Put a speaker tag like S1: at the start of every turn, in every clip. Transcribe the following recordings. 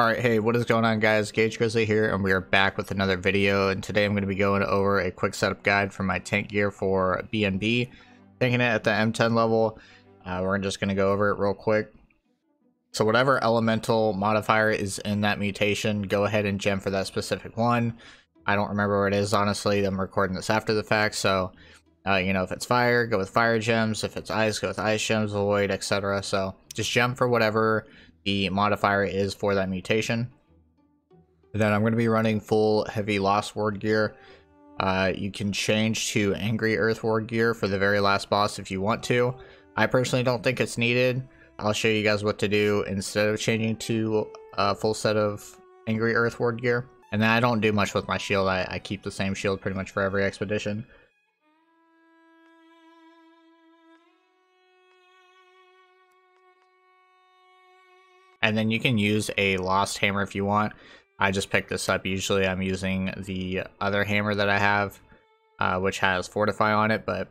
S1: Alright, hey, what is going on guys? Gage Grizzly here, and we are back with another video, and today I'm going to be going over a quick setup guide for my tank gear for BNB. Taking it at the M10 level, uh, we're just going to go over it real quick. So whatever elemental modifier is in that mutation, go ahead and gem for that specific one. I don't remember what it is, honestly, I'm recording this after the fact, so, uh, you know, if it's fire, go with fire gems, if it's ice, go with ice gems, void, etc. So, just gem for whatever the modifier is for that mutation. Then I'm going to be running full heavy Lost Ward gear. Uh, you can change to Angry Earth Ward gear for the very last boss if you want to. I personally don't think it's needed. I'll show you guys what to do instead of changing to a full set of Angry Earth Ward gear. And then I don't do much with my shield. I, I keep the same shield pretty much for every expedition. And then you can use a lost hammer if you want. I just picked this up. Usually I'm using the other hammer that I have, uh, which has Fortify on it, but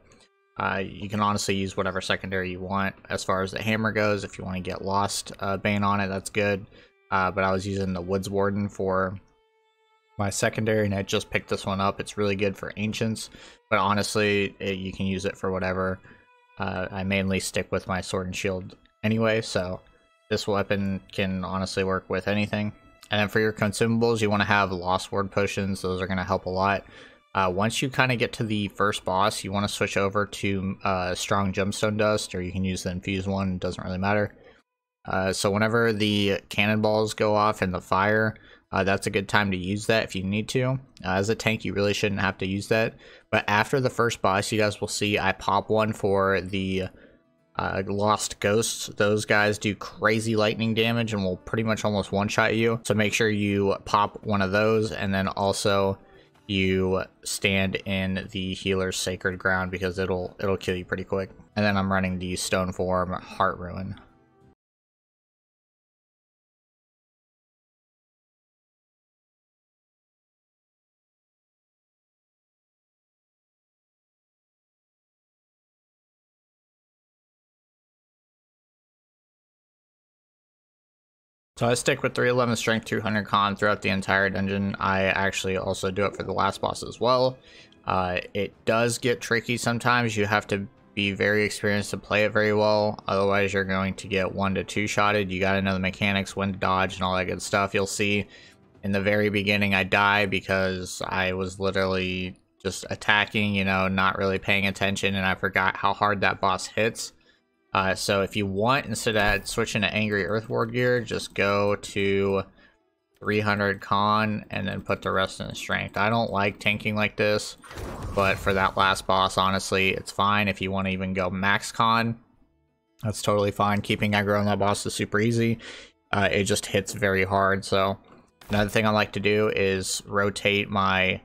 S1: uh, you can honestly use whatever secondary you want as far as the hammer goes. If you want to get Lost uh, Bane on it, that's good. Uh, but I was using the Woods Warden for my secondary, and I just picked this one up. It's really good for Ancients, but honestly, it, you can use it for whatever. Uh, I mainly stick with my Sword and Shield anyway, so this weapon can honestly work with anything. And then for your consumables, you want to have Lost Ward potions. Those are going to help a lot. Uh, once you kind of get to the first boss, you want to switch over to uh, Strong Gemstone Dust, or you can use the Infused one. It doesn't really matter. Uh, so whenever the cannonballs go off in the fire, uh, that's a good time to use that if you need to. Uh, as a tank, you really shouldn't have to use that. But after the first boss, you guys will see I pop one for the uh, Lost Ghosts, those guys do crazy lightning damage and will pretty much almost one-shot you. So make sure you pop one of those and then also you stand in the healer's sacred ground because it'll it'll kill you pretty quick. And then I'm running the stone form heartrune. So I stick with 311 strength 200 con throughout the entire dungeon. I actually also do it for the last boss as well. Uh, it does get tricky sometimes. You have to be very experienced to play it very well. Otherwise, you're going to get one to two shotted. You got to know the mechanics, when to dodge, and all that good stuff. You'll see in the very beginning, I die because I was literally just attacking, you know, not really paying attention, and I forgot how hard that boss hits. Uh, so if you want, instead of switching to Angry Earth Ward gear, just go to 300 con and then put the rest in strength. I don't like tanking like this, but for that last boss, honestly, it's fine. If you want to even go max con, that's totally fine. Keeping aggro on that boss is super easy. Uh, it just hits very hard. So another thing I like to do is rotate my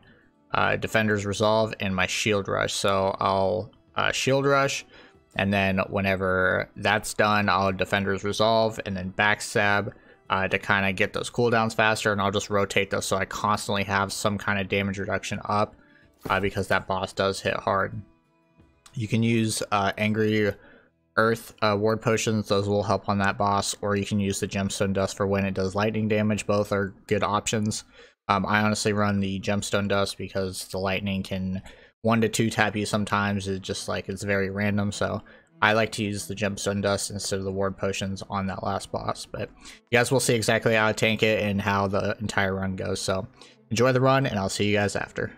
S1: uh, Defender's Resolve and my Shield Rush. So I'll uh, Shield Rush, and then whenever that's done, I'll Defender's Resolve and then Backstab uh, to kind of get those cooldowns faster. And I'll just rotate those so I constantly have some kind of damage reduction up uh, because that boss does hit hard. You can use uh, Angry Earth uh, Ward Potions. Those will help on that boss. Or you can use the Gemstone Dust for when it does lightning damage. Both are good options. Um, I honestly run the Gemstone Dust because the lightning can one to two tap you sometimes is just like it's very random. So I like to use the gemstone dust instead of the ward potions on that last boss. But you guys will see exactly how I tank it and how the entire run goes. So enjoy the run and I'll see you guys after.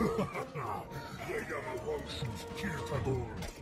S2: Yayamawangshu's Kirtagor.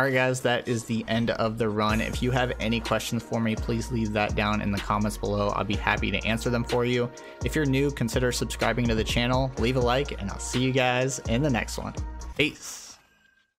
S1: Alright guys, that is the end of the run. If you have any questions for me, please leave that down in the comments below. I'll be happy to answer them for you. If you're new, consider subscribing to the channel, leave a like, and I'll see you guys in the next one. Peace!